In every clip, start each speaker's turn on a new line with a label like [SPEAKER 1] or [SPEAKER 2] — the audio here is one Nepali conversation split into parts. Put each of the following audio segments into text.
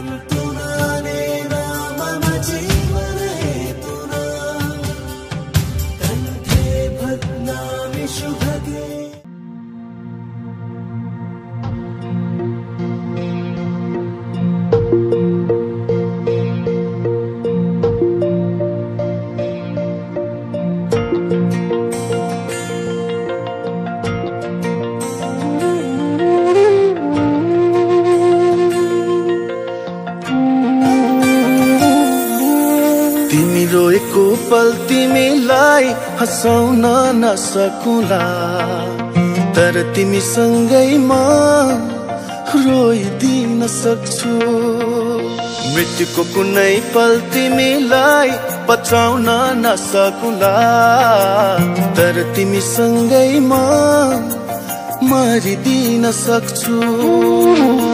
[SPEAKER 1] love रोएको पल तिमीलाई हँसाउन नसकुला। तर तिमीसँगै म रोइदिन सक्छु। मृत्युको कुनै पल तिमीलाई बचाउन नसकुला। तर तिमीसँगै म मरिदिन सक्छु।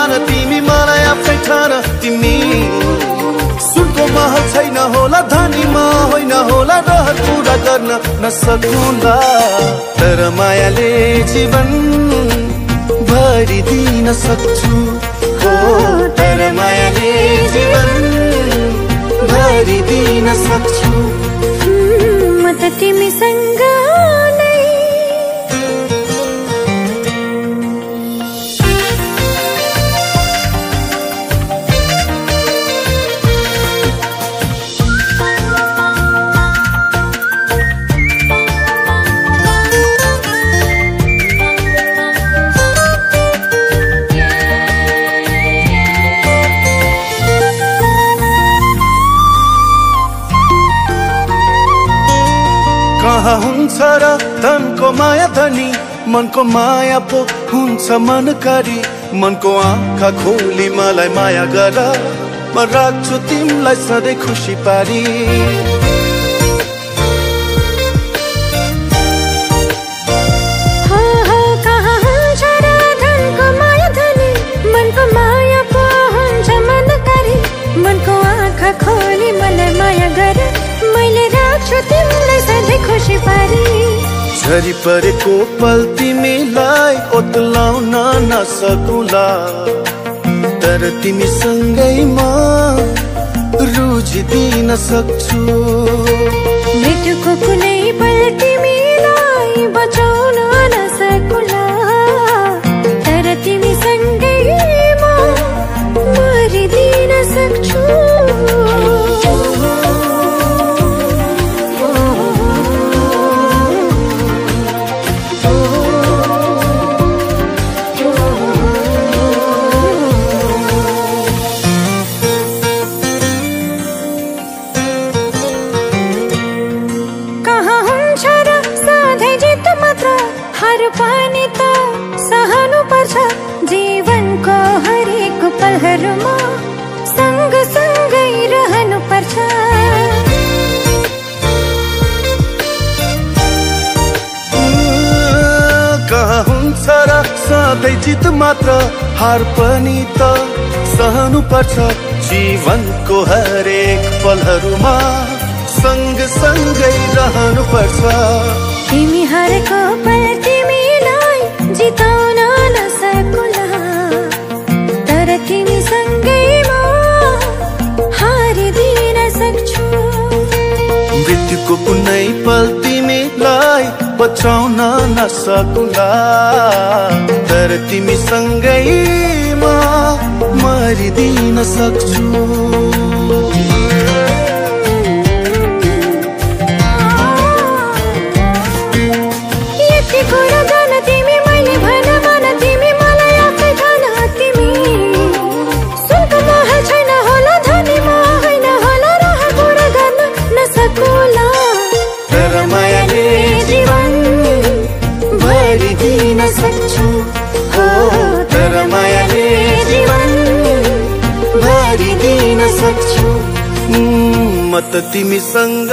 [SPEAKER 2] नसकुला तर
[SPEAKER 1] मायाले जीवन भरिदिन सक्छु। हो तर मायाले जीवन भरिदिन सक्छु।
[SPEAKER 2] म त तिमीसँग
[SPEAKER 1] कहाँ हुन्छ र धनको माया धनी? मनको माया पो हुन्छ मनकारी। मनको आँखा खोली मलाई माया गर। म राख्छु तिमीलाई सधैँ खुसी पारी।
[SPEAKER 2] खोली मलाई माया गर। मैले राख्छु तिमीलाई खुसी पारी
[SPEAKER 1] झरी परेको पल तिमीलाई ओतलाउन नसकुला। तर तिमीसँगै म रुझिदिन सक्छु।
[SPEAKER 2] मृत्युको कुनै पल तिमीलाई पानी त सहनु पर्छ जीवनको हरेक पलहरूमा सँग सँगै रहनु पर्छ
[SPEAKER 1] कहाँ हुन्छ र सधैँ जित मात्र? हार पनि त सहनु पर्छ जीवनको हरेक पलहरूमा सँग सँगै रहनु पर्छ
[SPEAKER 2] तिमी हरेको पल तिमीलाई जिताउन नसकुला तर तिमीसँगै म हारिदिन सक्छु।
[SPEAKER 1] मृत्युको कुनै पल तिमीलाई बचाउन नसकुला तर तिमीसँगै म मरिदिन सक्छु।
[SPEAKER 2] छोडिदिन सक्छु म
[SPEAKER 1] त तिमीसँग